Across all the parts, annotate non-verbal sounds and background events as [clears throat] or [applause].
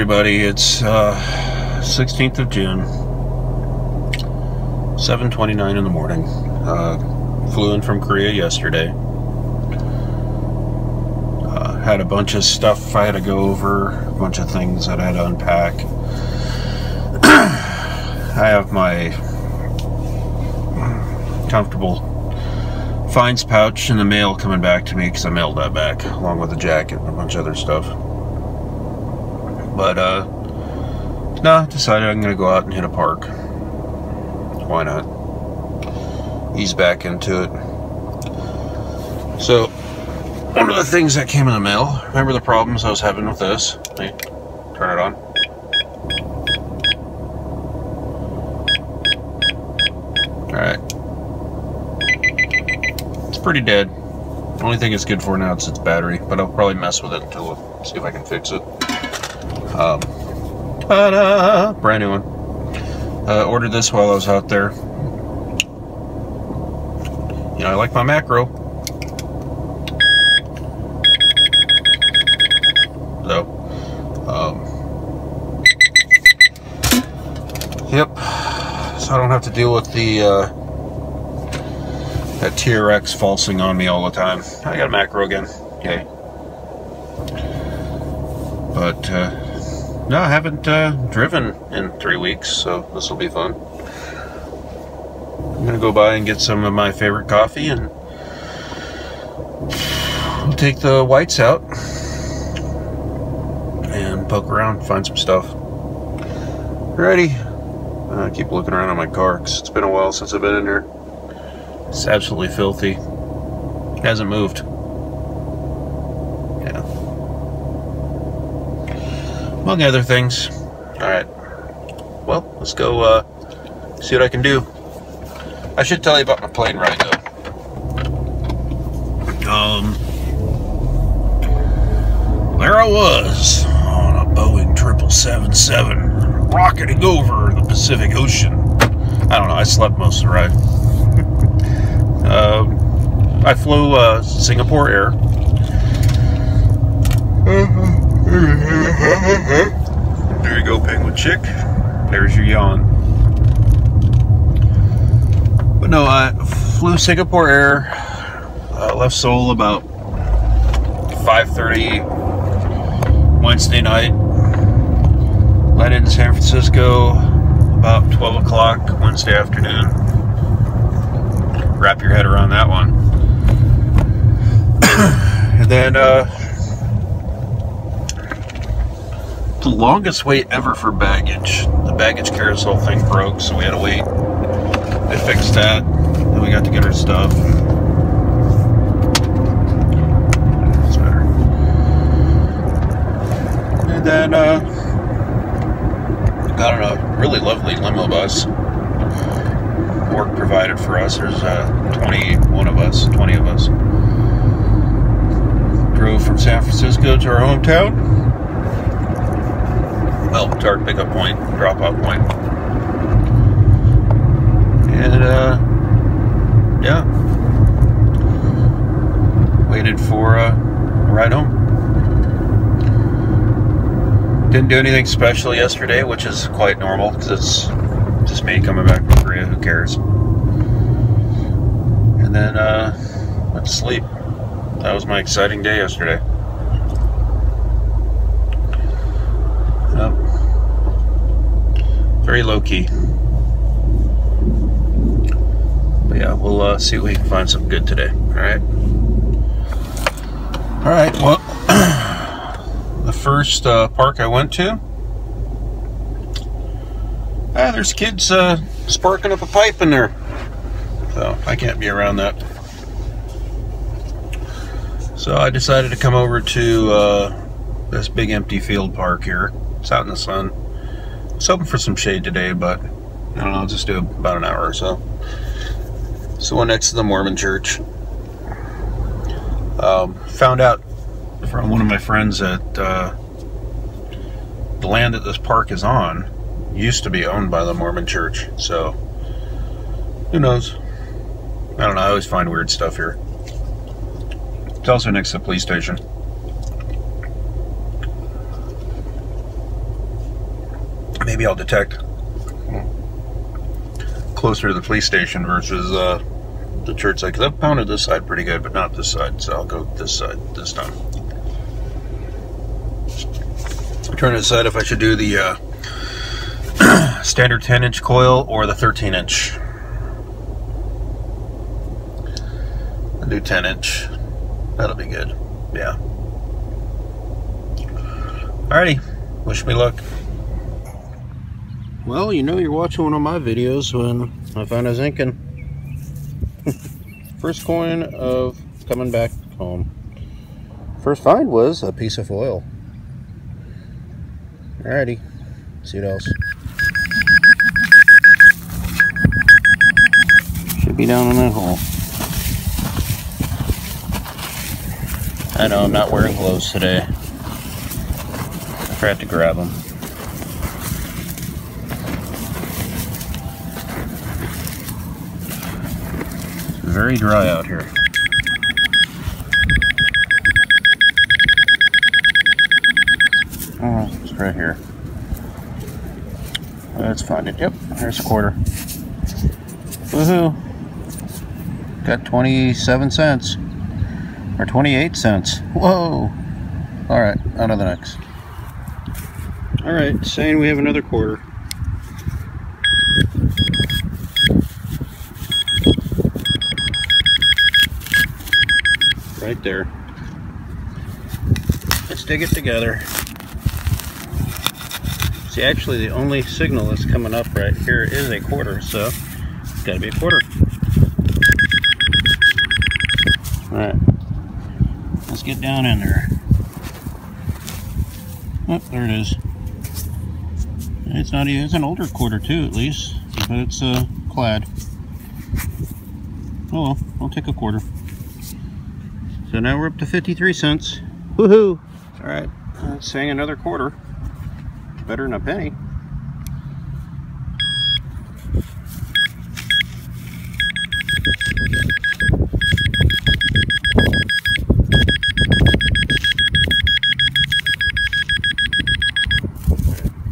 everybody. It's uh, 16th of June, 7:29 in the morning. Uh, flew in from Korea yesterday. Uh, had a bunch of stuff I had to go over, a bunch of things that I had to unpack. [clears throat] I have my comfortable finds pouch in the mail coming back to me because I mailed that back along with a jacket and a bunch of other stuff. But uh, no, decided I'm gonna go out and hit a park. Why not? Ease back into it. So, one of the things that came in the mail. Remember the problems I was having with this? Hey, turn it on. Alright. It's pretty dead. Only thing it's good for now is its battery, but I'll probably mess with it until see if I can fix it. Um, ta-da! Brand new one. Uh, ordered this while I was out there. You know, I like my macro. So, um, yep. So I don't have to deal with the, uh, that TRX falsing on me all the time. I got a macro again. Okay. But, uh, no, I haven't uh, driven in three weeks, so this will be fun. I'm gonna go by and get some of my favorite coffee and take the White's out and poke around, find some stuff. Ready? I keep looking around on my car because it's been a while since I've been in here. It's absolutely filthy. It hasn't moved. Among other things. Alright. Well, let's go uh, see what I can do. I should tell you about my plane ride though. Um, there I was on a Boeing 777 rocketing over the Pacific Ocean. I don't know, I slept most of the ride. [laughs] um, I flew uh, Singapore Air. There you go, Penguin Chick. There's your yawn. But no, I flew Singapore Air. Uh, left Seoul about 5:30 Wednesday night. Landed in San Francisco about 12 o'clock Wednesday afternoon. Wrap your head around that one. [coughs] and then uh, the longest wait ever for baggage. The baggage carousel thing broke, so we had to wait. They fixed that. and we got to get our stuff. That's better. And then uh, got on a really lovely limo bus. Work provided for us. There's uh, 21 of us, 20 of us. Drove from San Francisco to our hometown well, our pickup point, drop off point. And, uh, yeah. Waited for uh, a ride home. Didn't do anything special yesterday, which is quite normal because it's just me coming back from Korea. Who cares? And then, uh, went to sleep. That was my exciting day yesterday. Very low key. But yeah, we'll uh, see if we can find something good today. All right. All right. Well, [clears throat] the first uh, park I went to. Ah, there's kids uh, sparking up a pipe in there. So I can't be around that. So I decided to come over to uh, this big empty field park here. It's out in the sun. Was hoping for some shade today, but I don't know, I'll just do about an hour or so. The one next to the Mormon church. Um, found out from one of my friends that uh, the land that this park is on used to be owned by the Mormon church. So, who knows? I don't know. I always find weird stuff here. It's also next to the police station. Maybe I'll detect closer to the police station versus uh, the church side. Because I've pounded this side pretty good, but not this side. So I'll go this side this time. I'm trying to decide if I should do the uh, [clears throat] standard 10 inch coil or the 13 inch. I'll do 10 inch. That'll be good. Yeah. Alrighty. Wish me luck. Well, you know you're watching one of my videos when I found a Zincoln. [laughs] First coin of coming back home. First find was a piece of foil. Alrighty, see what else. Should be down in that hole. I know I'm not wearing gloves today. I forgot to grab them. Very dry out here. Oh, it's right here. Let's find it. Yep, there's a quarter. Woohoo! Got 27 cents. Or 28 cents. Whoa! Alright, on to the next. Alright, saying we have another quarter. Right there. Let's dig it together. See, actually, the only signal that's coming up right here is a quarter, so it's got to be a quarter. All right, let's get down in there. Oh, there it is. It's not even, it's an older quarter too, at least, but it's uh, clad. Oh well, I'll take a quarter. So now we're up to 53 cents. Woohoo! All right, let's hang another quarter. Better than a penny.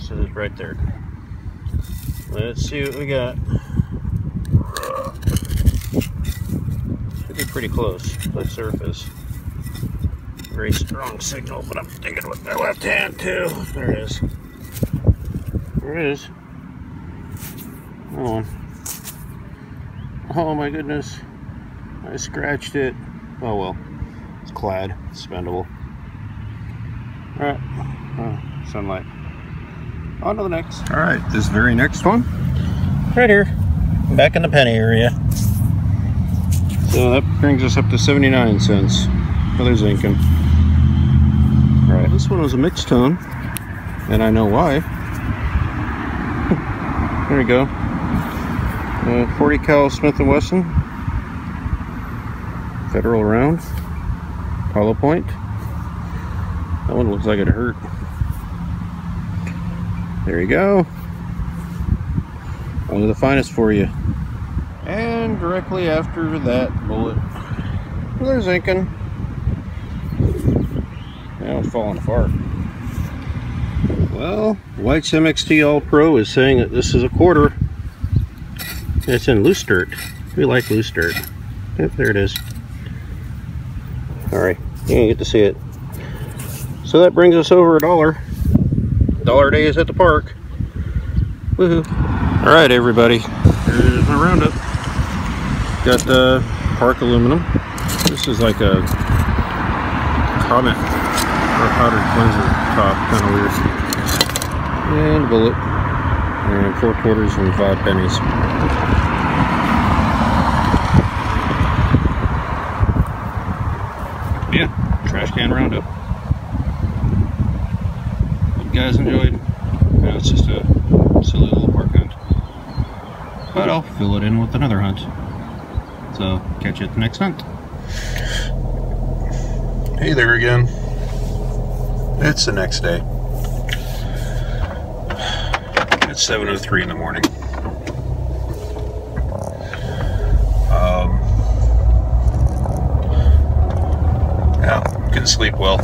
So it's right there. Let's see what we got. Pretty close to the surface. Very strong signal, but I'm thinking with my left hand too. There it is. There it is. Oh, oh my goodness. I scratched it. Oh well. It's clad. It's spendable. Alright. Oh, sunlight. On to the next. Alright, this very next one. Right here. Back in the penny area. So that brings us up to 79 cents. Another Zincoln. Alright, this one was a mixed tone, and I know why. [laughs] there we go. Uh, 40 cal Smith & Wesson. Federal round. Hollow point. That one looks like it hurt. There you go. One of the finest for you. And directly after that bullet, there's Zincoln. Now it's falling apart. Well, White's MXT All Pro is saying that this is a quarter. It's in loose dirt. We like loose dirt. Yep, there it is. Alright, you didn't get to see it. So that brings us over a dollar. Dollar day is at the park. Woohoo. Alright, everybody. Here's my roundup. Got the Park aluminum. This is like a Comet or powdered cleanser top, kind of weird. And bullet. And four quarters and five pennies. Yeah, trash can roundup. Hope you guys enjoyed. You know, it's just a silly little park hunt. But I'll fill it in with another hunt. So catch you at the next hunt. Hey there again. It's the next day. It's 7.03 in the morning. Um, yeah, couldn't sleep well.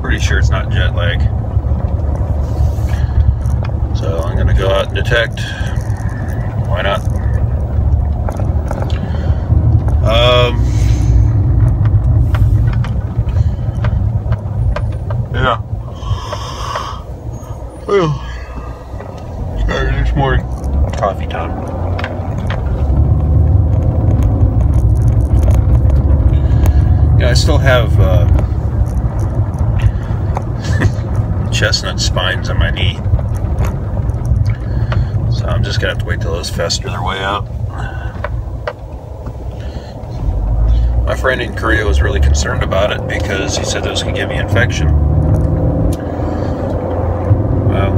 Pretty sure it's not jet lag. So I'm going to go out and detect. Why not? Um, yeah. Well, sorry, this morning. Coffee time. Yeah, I still have uh, chestnut spines on my knee. So I'm just gonna have to wait till those fester their way out. My friend in Korea was really concerned about it because he said those could give me infection. Well,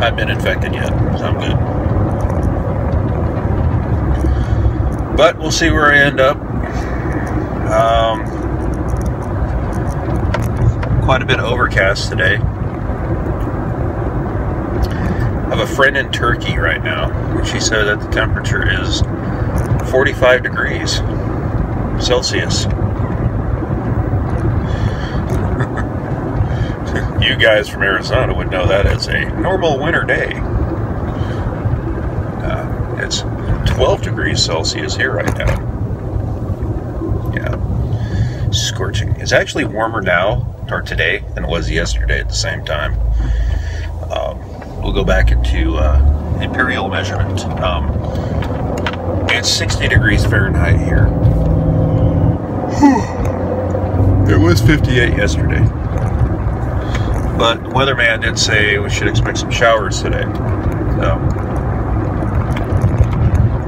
I've been infected yet, so I'm good. But we'll see where I end up. Um, quite a bit overcast today. I have a friend in Turkey right now. She said that the temperature is 45 degrees Celsius. [laughs] you guys from Arizona would know that as a normal winter day. Uh, it's 12 degrees Celsius here right now. Yeah, scorching. It's actually warmer now, or today, than it was yesterday at the same time. Um, we'll go back into uh, imperial measurement. Um, it's 60 degrees Fahrenheit here. it was 58 yesterday. But the weatherman did say we should expect some showers today. So,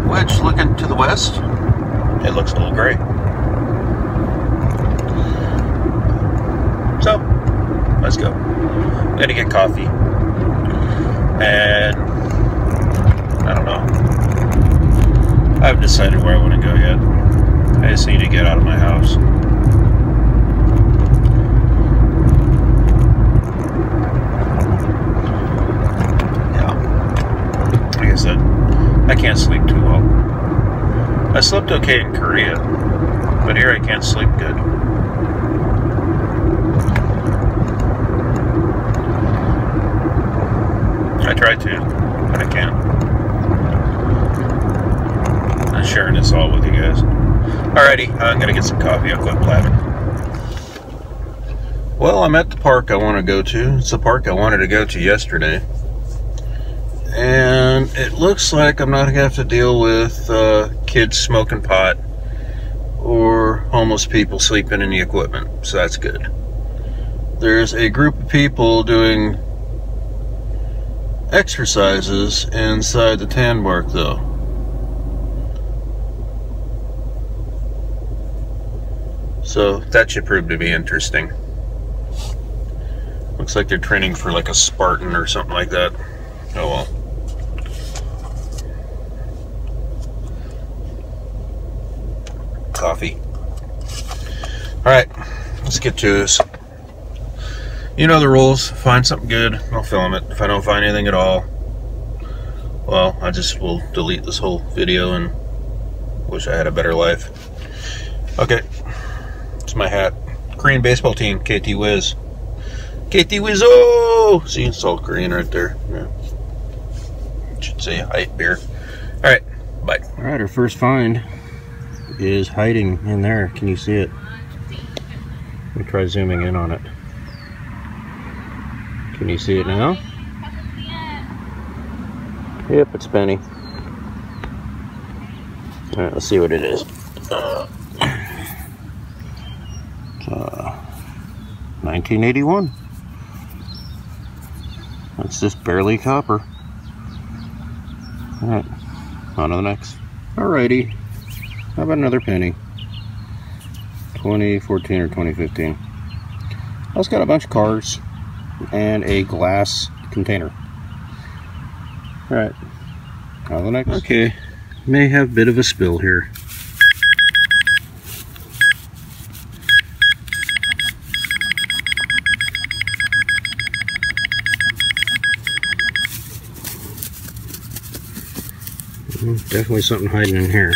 which, looking to the west, it looks a little gray. So, let's go. I'm gonna get coffee. And I don't know. I haven't decided where I want to go yet. I just need to get out of my house. Yeah. Like I said, I can't sleep too well. I slept okay in Korea, but here I can't sleep good. I try to, but I can't. I'm sharing this all with you guys. Alrighty, I'm gonna get some coffee. I'll quit blabbing. Well, I'm at the park I want to go to. It's the park I wanted to go to yesterday. And it looks like I'm not going to have to deal with uh, kids smoking pot or homeless people sleeping in the equipment. So that's good. There's a group of people doing exercises inside the tan bark though. So that should prove to be interesting. Looks like they're training for like a Spartan or something like that. Oh well. Coffee. Alright, let's get to this. You know the rules. Find something good, I'll film it. If I don't find anything at all, well, I just will delete this whole video and wish I had a better life. Okay, it's my hat. Korean baseball team, KT Wiz. KT Wizzo! See, it's all green right there. Yeah. Should say hype beer. Alright, bye. Alright, our first find is hiding in there. Can you see it? Let me try zooming in on it. Can you see it now? Yep, it's Benny. Alright, let's see what it is. Uh, 1981. That's just barely copper. Alright, on to the next. Alrighty, how about another penny? 2014 or 2015. I has got a bunch of cars and a glass container. Alright, on the next. Okay, may have a bit of a spill here. Mm, definitely something hiding in here.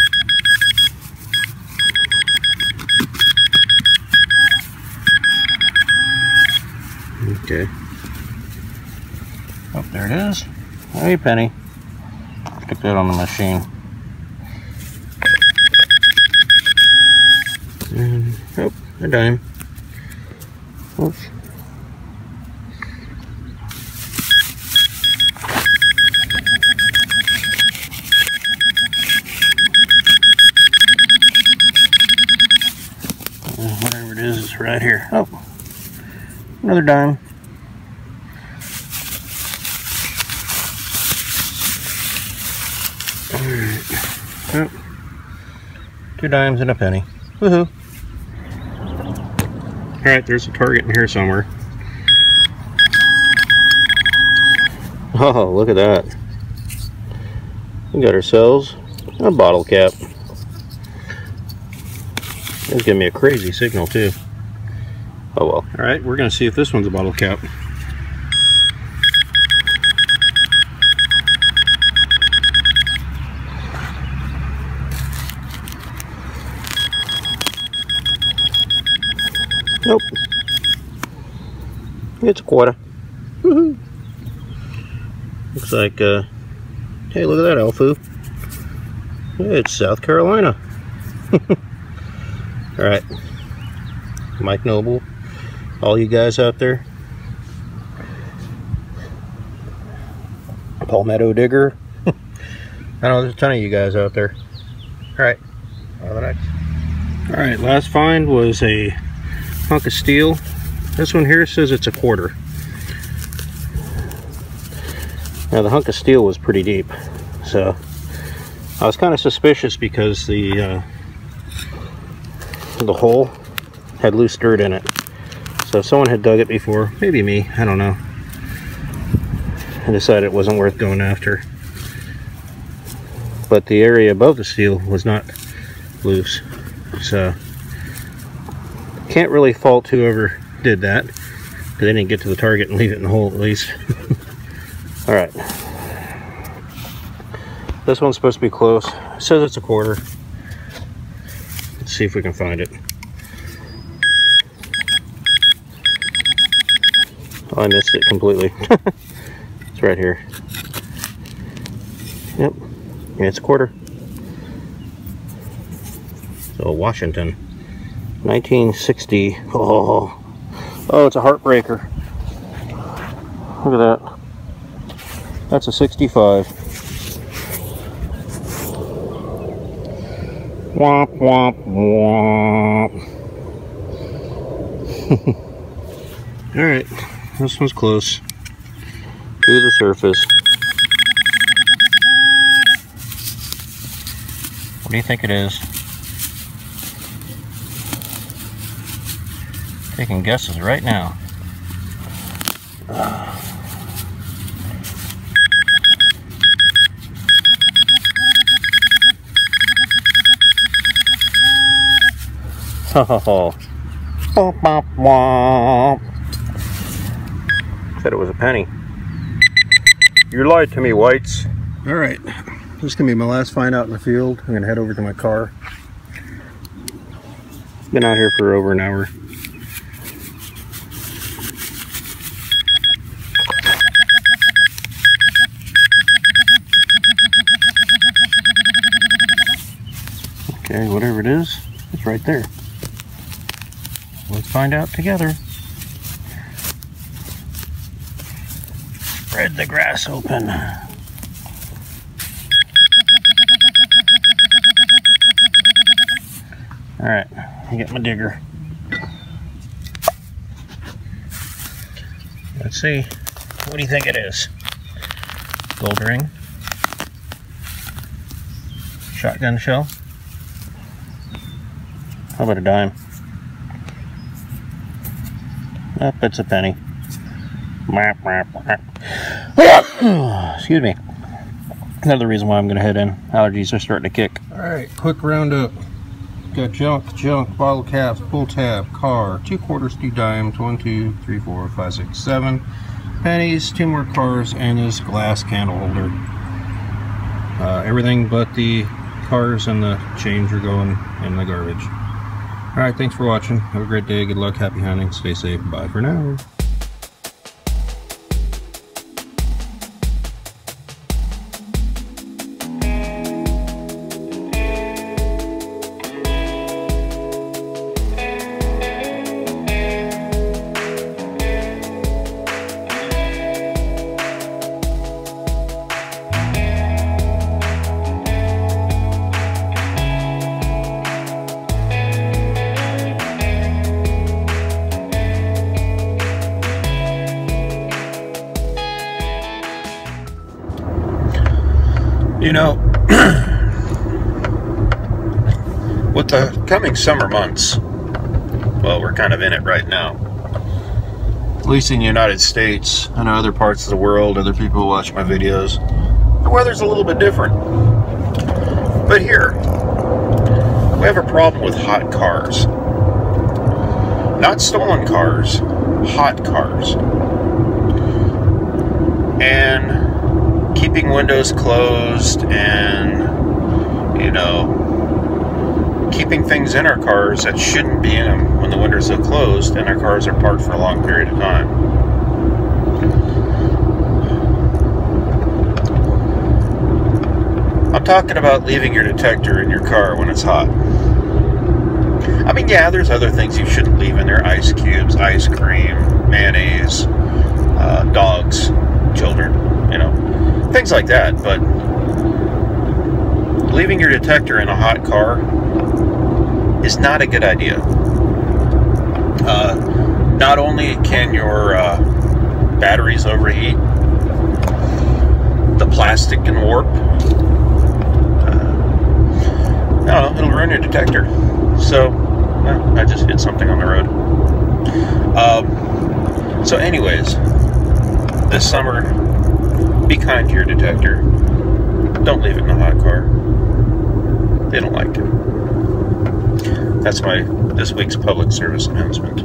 Okay. Oh, there it is. Hey, penny. Get that on the machine. And, oh, a dime. Oops. Uh, whatever it is, it's right here. Oh, another dime. Alright. Two dimes and a penny. Woohoo. Alright, there's a target in here somewhere. Oh, look at that. We got ourselves a bottle cap. It's giving me a crazy signal too. Oh well. Alright, we're gonna see if this one's a bottle cap. Nope. It's a quarter. Looks like, uh, hey, look at that, Elfu. It's South Carolina. [laughs] Alright. Mike Noble, all you guys out there. Palmetto Digger. [laughs] I know there's a ton of you guys out there. Alright. On the next. Alright, last find was a hunk of steel. This one here says it's a quarter. Now the hunk of steel was pretty deep, so I was kind of suspicious because the uh, the hole had loose dirt in it. So if someone had dug it before, maybe me, I don't know. I decided it wasn't worth going after. But the area above the steel was not loose. So can't really fault whoever did that. They didn't get to the target and leave it in the hole at least. [laughs] Alright. This one's supposed to be close. It says it's a quarter. Let's see if we can find it. Oh, I missed it completely. [laughs] it's right here. Yep. Yeah, it's a quarter. So Washington. 1960. Oh, [laughs] oh, it's a heartbreaker. Look at that. That's a 65. Womp, womp, womp. [laughs] Alright, this one's close to the surface. What do you think it is? Taking guesses right now. Oh, bop, bop, bop. Said it was a penny. You lied to me, Whites. All right, this is gonna be my last find out in the field. I'm gonna head over to my car. Been out here for over an hour. Okay, whatever it is, it's right there. Let's find out together. Spread the grass open. All right, I get my digger. Let's see. What do you think it is? Gold ring. Shotgun shell. How about a dime? Oh, it's a penny. [coughs] Excuse me. Another reason why I'm going to head in. Allergies are starting to kick. Alright, quick roundup. Got junk, junk, bottle caps, pull tab, car, two quarters, two dimes, one, two, three, four, five, six, seven pennies, two more cars, and this glass candle holder. Uh, everything but the cars and the change are going in the garbage. Alright, thanks for watching. Have a great day. Good luck. Happy hunting. Stay safe. Bye for now. You know, [clears throat] with the coming summer months, well, we're kind of in it right now. At least in the United States. Know other parts of the world, other people watch my videos. The weather's a little bit different. But here, we have a problem with hot cars. Not stolen cars, hot cars. And keeping windows closed and, you know, keeping things in our cars that shouldn't be in them when the windows are closed and our cars are parked for a long period of time. I'm talking about leaving your detector in your car when it's hot. I mean, yeah, there's other things you shouldn't leave in there ice cubes, ice cream, mayonnaise, uh, dogs, things like that. But leaving your detector in a hot car is not a good idea. Uh, not only can your uh, batteries overheat, the plastic can warp. Uh, I it'll ruin your detector. So, well, I just hit something on the road. Um, so, anyways, this summer, be kind to your detector. Don't leave it in a hot car. They don't like it. That's my this week's public service announcement.